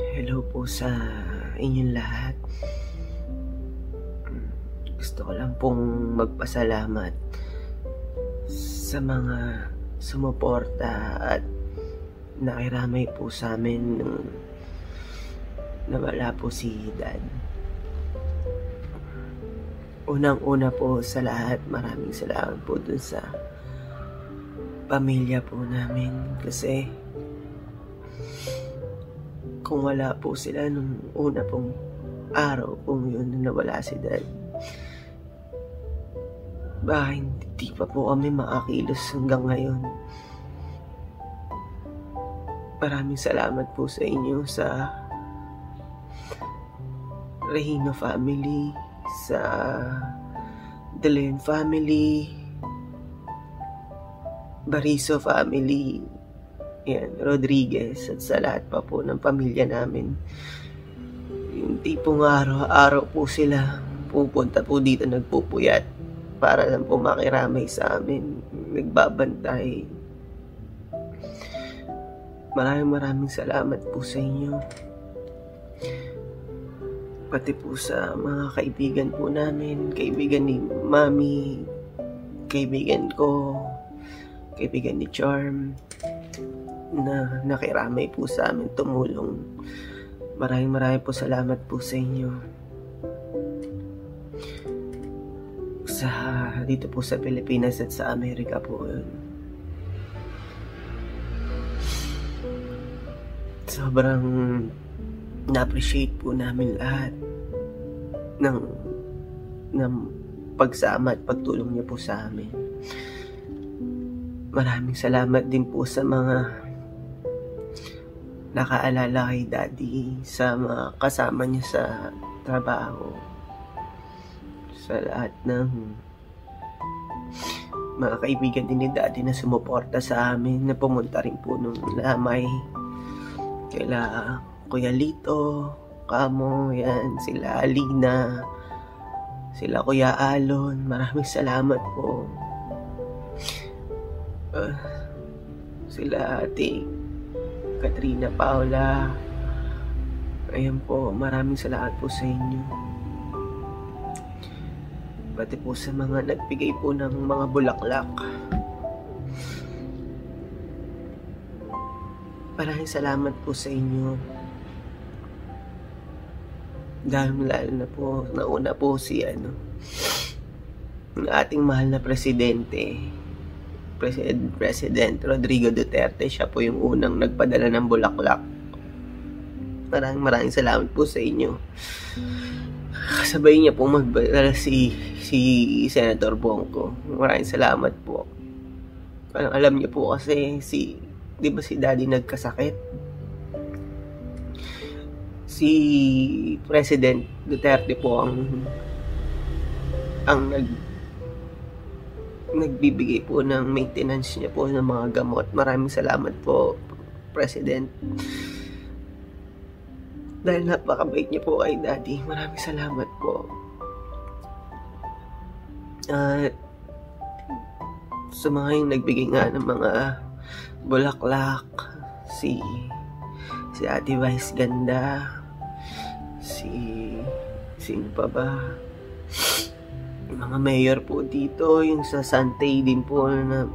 Hello po sa inyong lahat. Gusto ko lang pong magpasalamat sa mga sumuporta at nakiramay po sa amin nung nawala po si Dad. Unang-una po sa lahat, maraming salamat po dun sa pamilya po namin kasi kung wala po sila nung una pong araw pong yun na nawala si Dad. Baka hindi pa po kami makakilos hanggang ngayon. Maraming salamat po sa inyo sa Regino family, sa De Leon family, Bariso family, yan, Rodriguez at sa lahat pa po ng pamilya namin. Yung tipong araw-araw po sila pupunta po dito nagpupuyat para lang po makiramay sa amin. Nagbabantay. Maraming maraming salamat po sa inyo. Pati po sa mga kaibigan po namin, kaibigan ni Mami, kaibigan ko, kaibigan ni Charm, na nakiramay po sa amin, tumulong. Maraming maraming po salamat po sa inyo. Sa dito po sa Pilipinas at sa Amerika po. Sobrang na-appreciate po namin lahat ng ng pagsama at pagtulong niyo po sa amin. Maraming salamat din po sa mga nakaalala kay Daddy sa mga kasama niya sa trabaho. Sa lahat ng mga kaibigan din ni Daddy na sumuporta sa amin na pumunta rin po nung lamay kaila Kuya Lito, Kamo, yan, sila Alina, sila Kuya Alon, maraming salamat po. Uh, sila ate Katrina Paula, ayan po, maraming salamat po sa inyo. Pati po sa mga nagbigay po ng mga bulaklak. Maraming salamat po sa inyo. Dahil lalo na po, nauna po si ano, ng ating mahal na presidente, President, President Rodrigo Duterte, siya po yung unang nagpadala ng bulaklak. Maraming maraming salamat po sa inyo. Kasabay niya po magpadala si, si Senator Bongko. Maraming salamat po. Alam, alam niyo po kasi si di ba si daddy nagkasakit? Si President Duterte po ang ang nag nagbibigay po ng maintenance niya po ng mga gamot. Maraming salamat po, President. Dahil napakabait niya po kay Daddy. Maraming salamat po. At uh, sa mga yung nagbigay nga ng mga Bulaklak, si si Ate Vice Ganda, si sino pa ba? Mga mayor po dito, yung sa Santay din po na,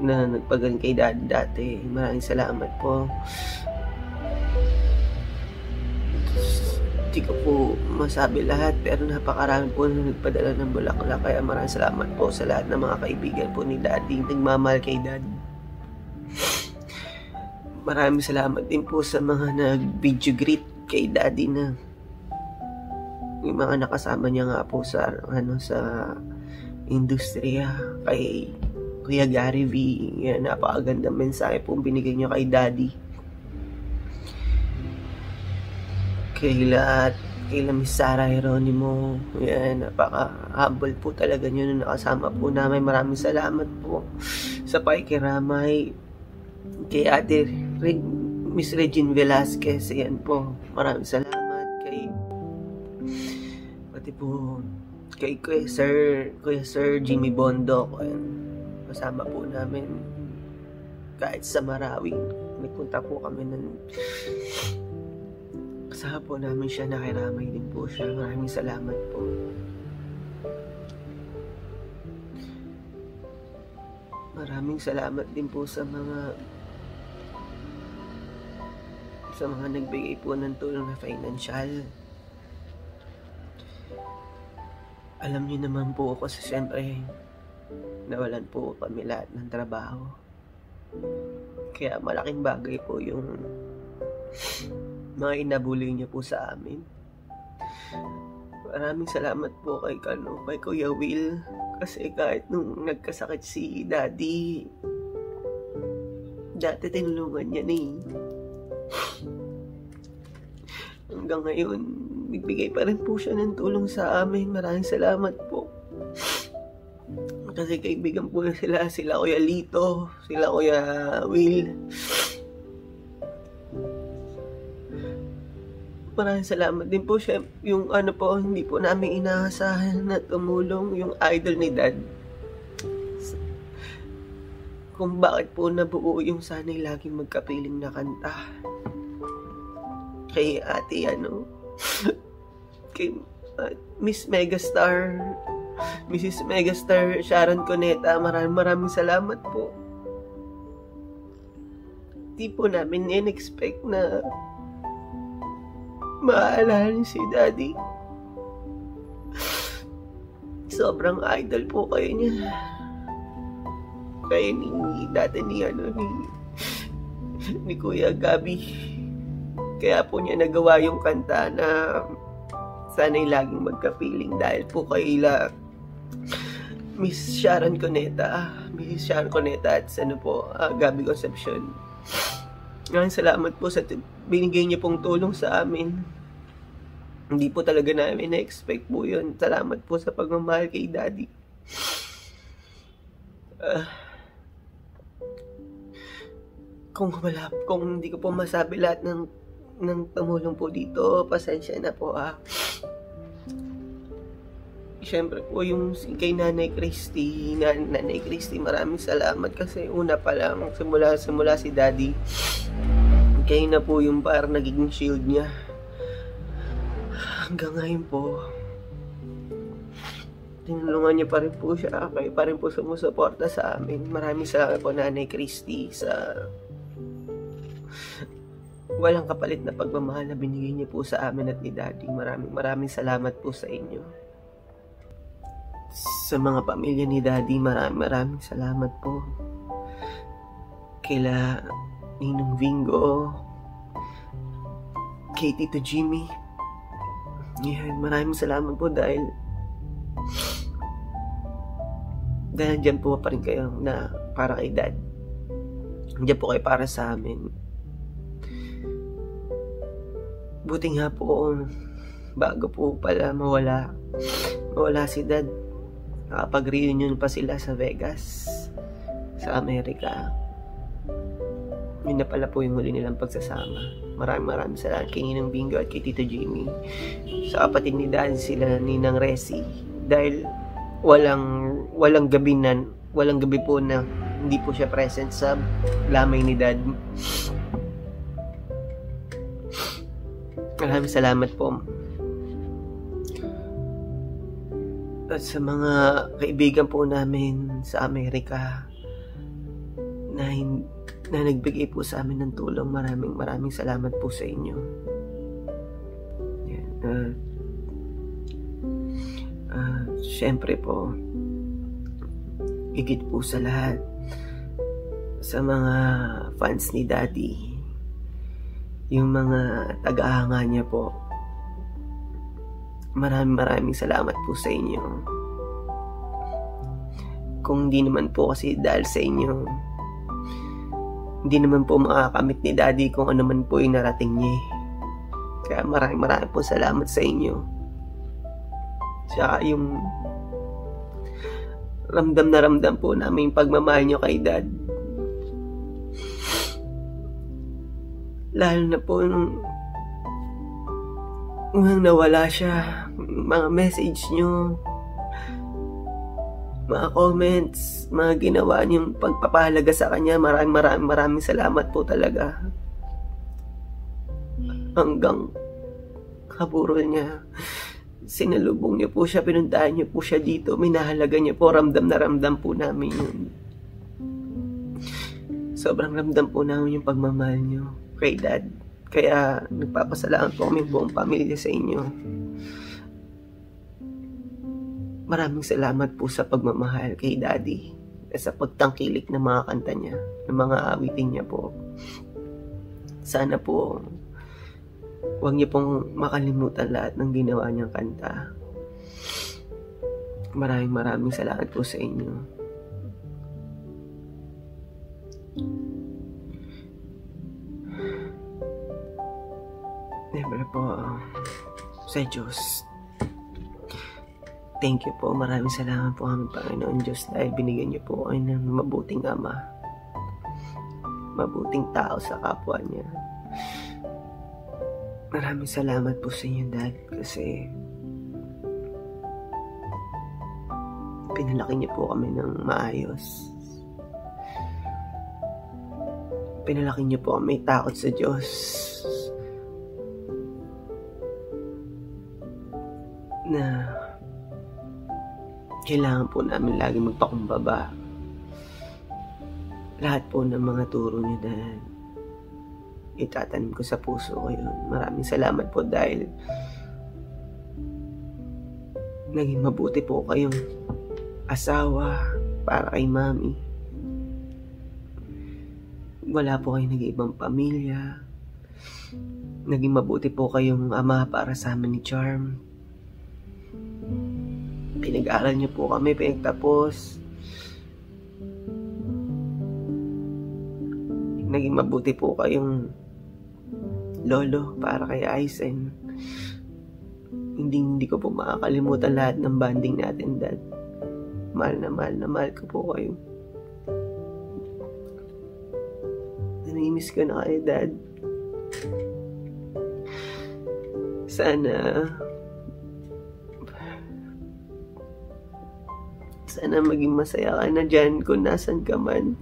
na nagpagan kay daddy dati. Maraming salamat po. Hindi ko po masabi lahat pero napakarami po na nagpadala ng bulaklak kaya maraming salamat po sa lahat ng mga kaibigan po ni daddy nagmamahal kay daddy. Maraming salamat din po sa mga nag-video greet kay Daddy na yung mga nakasama niya nga po sa ano sa industriya kay Kuya Gary V. Yan, napakagandang mensahe po binigay niya kay Daddy. Kay lahat, kay la Miss Sarah Heronimo. Yan, napaka-humble po talaga niyo na nakasama po namin. Maraming salamat po sa pakikiramay kay Ate Reg Miss Regine Velasquez. Ayan po. Maraming salamat po kay Kuya Sir Kuya Sir Jimmy Bondo. Kasama po namin kahit sa Marawi. Nagpunta po kami ng Saka po namin siya nakiramay din po siya. Maraming salamat po. Maraming salamat din po sa mga sa mga nagbigay po ng tulong na financial. Alam niyo naman po kasi siyempre nawalan po kami lahat ng trabaho. Kaya malaking bagay po yung mga inabuli niyo po sa amin. Maraming salamat po kay, Kano, kay Kuya Will. Kasi kahit nung nagkasakit si Daddy, dati tinulungan niya ni. Hanggang ngayon, nagbigay pa rin po siya ng tulong sa amin. Maraming salamat po. Kasi kaibigan po sila, sila Kuya Lito, sila Kuya Will. Maraming salamat din po siya. Yung ano po, hindi po namin inaasahan na tumulong yung idol ni Dad. Kung bakit po nabuo yung sana'y laging magkapiling na kanta. Kay ate ano, kay uh, Miss Megastar, Mrs. Megastar Sharon Coneta, maraming maraming salamat po. Di po namin in-expect na Maalala niyo si Daddy. Sobrang idol po kayo niya. Kaya ni dati ni ano ni ni Kuya Gabi. Kaya po niya nagawa yung kanta na sana'y laging magka-feeling dahil po kay la Miss Sharon Coneta, Miss Sharon Coneta at ano po, uh, Gabi Concepcion. Ngayon, salamat po sa binigay niyo pong tulong sa amin. Hindi po talaga namin na-expect po yun. Salamat po sa pagmamahal kay Daddy. Uh, kung wala, kung hindi ko po masabi lahat ng ng tumulong po dito, pasensya na po ah. Siyempre po yung kay Nanay Christy, Nanay Christy, maraming salamat kasi una pa lang, simula, simula si Daddy, kayo na po yung parang nagiging shield niya. Hanggang ngayon po, tinulungan niya pa rin po siya, kayo pa rin po sumusuporta sa amin. Maraming salamat po Nanay Christy sa walang kapalit na pagmamahal na binigay niyo po sa amin at ni Daddy. Maraming maraming salamat po sa inyo sa mga pamilya ni Daddy, maraming maraming salamat po. Kila Ninong Vingo, kay Tito Jimmy. Yan, maraming salamat po dahil dahil dyan po pa rin kayo na para kay Dad. Diyan po kayo para sa amin. Buti nga po, bago po pala mawala, mawala si Dad, Nakapag-reunion pa sila sa Vegas, sa Amerika. Yun na pala po yung huli nilang pagsasama. Maraming maraming salamat kay Ninang Bingo at kay Tito Jimmy. Sa kapatid ni Dad sila Ninang Resi. Dahil walang walang gabi na walang gabi po na hindi po siya present sa lamay ni Dad. Maraming salamat po at sa mga kaibigan po namin sa Amerika na, na nagbigay po sa amin ng tulong. Maraming maraming salamat po sa inyo. Yan. Uh, uh, Siyempre po, higit po sa lahat, sa mga fans ni Daddy, yung mga tagahanga niya po, Maraming maraming salamat po sa inyo. Kung hindi naman po kasi dahil sa inyo, hindi naman po makakamit ni Daddy kung ano man po yung narating niya. Kaya maraming maraming po salamat sa inyo. Tsaka yung ramdam na ramdam po namin yung pagmamahal nyo kay Dad. Lalo na po nung nung nawala siya, mga message nyo, mga comments, mga ginawa niyong pagpapahalaga sa kanya, maraming maraming maraming salamat po talaga. Hanggang kaburol niya. Sinalubong niyo po siya, pinuntahan niyo po siya dito, minahalaga niyo po, ramdam na ramdam po namin yun. Sobrang ramdam po namin yung pagmamahal niyo kay dad. Kaya nagpapasalamat po kami buong pamilya sa inyo. Maraming salamat po sa pagmamahal kay Daddy at sa pagtangkilik ng mga kanta niya, ng mga awitin niya po. Sana po, huwag niyo pong makalimutan lahat ng ginawa niyang kanta. Maraming maraming salamat po sa inyo. Never po sa Diyos Thank you po. Maraming salamat po kami Panginoon Diyos dahil binigyan niyo po kayo ng mabuting ama. Mabuting tao sa kapwa niya. Maraming salamat po sa inyo, Dad, kasi pinalaki niyo po kami ng maayos. Pinalaki niyo po kami takot sa Diyos. Na kailangan po namin lagi magpakumbaba. Lahat po ng mga turo niyo dahil itatanim ko sa puso ko yun. Maraming salamat po dahil naging mabuti po kayong asawa para kay mami. Wala po kayong nag-ibang pamilya. Naging mabuti po kayong ama para sa amin ni Charm Pinag-aaral niyo po kami, pinagtapos. Naging mabuti po kayong lolo para kay Aizen. Hindi, hindi ko po makakalimutan lahat ng banding natin, Dad. Mahal na mahal na mahal ko po kayo. Namimiss ko na kayo, Dad. Sana Sana maging masaya ka na dyan kung nasan ka man.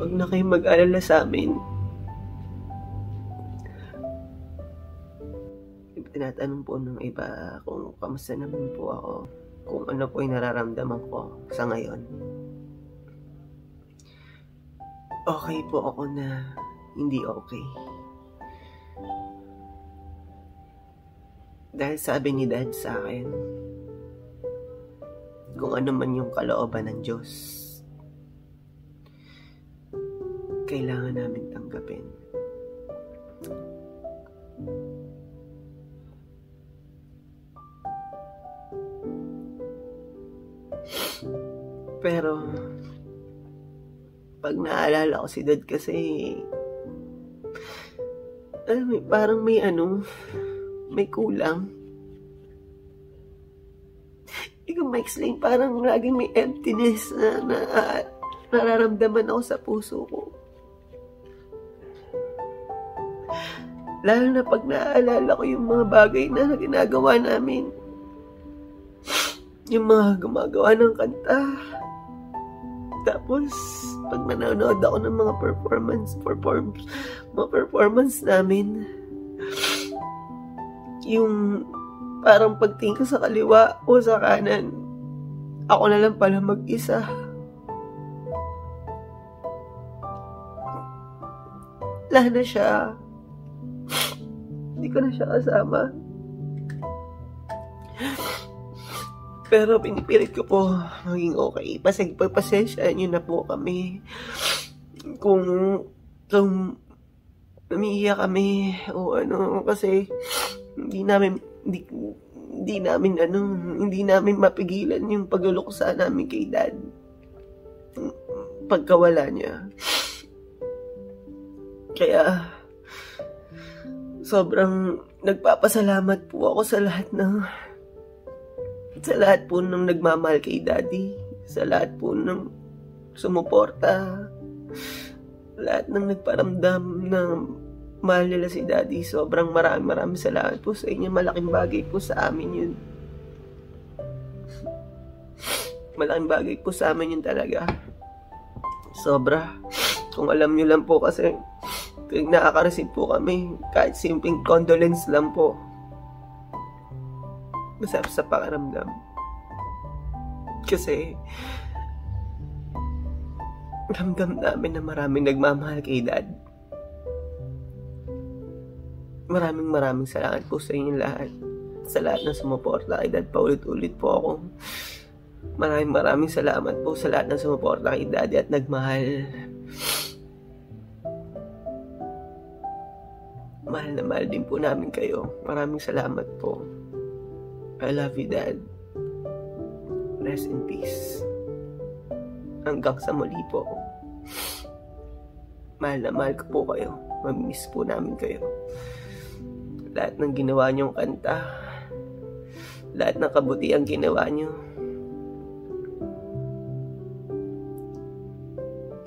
Huwag na kayo mag-alala sa amin. Tinatanong po ng iba kung kamusta naman po ako. Kung ano po yung nararamdaman ko sa ngayon. Okay po ako na hindi okay. Dahil sabi ni Dad sa akin, kung ano man yung kalooban ng Diyos, kailangan namin tanggapin. Pero, pag naalala ko si Dad kasi, alam mo, parang may ano, may kulang. Hindi ko ma-explain. Parang laging may emptiness na, na nararamdaman ako sa puso ko. Lalo na pag naaalala ko yung mga bagay na ginagawa namin. Yung mga gumagawa ng kanta. Tapos, pag nanonood ako ng mga performance, perform, mga performance namin, yung parang pagtingin ko sa kaliwa o sa kanan, ako na lang pala mag-isa. Wala na siya. Hindi ko na siya kasama. Pero pinipilit ko po maging okay. Pasig pagpasensya niyo na po kami. Kung, kung namiiyak kami o ano kasi hindi namin hindi, hindi namin ano, hindi namin mapigilan yung pagluluksa namin kay dad. Pagkawala niya. Kaya sobrang nagpapasalamat po ako sa lahat ng sa lahat po ng nagmamahal kay daddy, sa lahat po ng sumuporta, lahat ng nagparamdam ng mahal nila si daddy. Sobrang maraming maraming salamat po sa inyo. Malaking bagay po sa amin yun. Malaking bagay po sa amin yun talaga. Sobra. Kung alam nyo lang po kasi tuwing nakaka-receive po kami, kahit simpleng condolence lang po. Masarap sa pakiramdam. Kasi, ramdam namin na maraming nagmamahal kay dad. Maraming maraming salamat po sa inyo lahat. Sa lahat ng sumuporta kay dad. Paulit-ulit po ako. Maraming maraming salamat po sa lahat ng sumuporta kay daddy at nagmahal. Mahal na mahal din po namin kayo. Maraming salamat po. I love you, Dad. Rest in peace. Hanggang sa muli po. Mahal na mahal ko po kayo. Mamimiss po namin kayo. Lahat ng ginawa niyong kanta, lahat ng kabutiang ginawa niyo,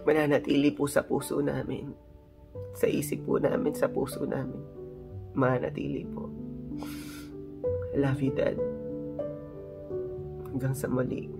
mananatili po sa puso namin sa isip po namin, sa puso namin. Manatili po. I love you, Dad. Hanggang sa muli.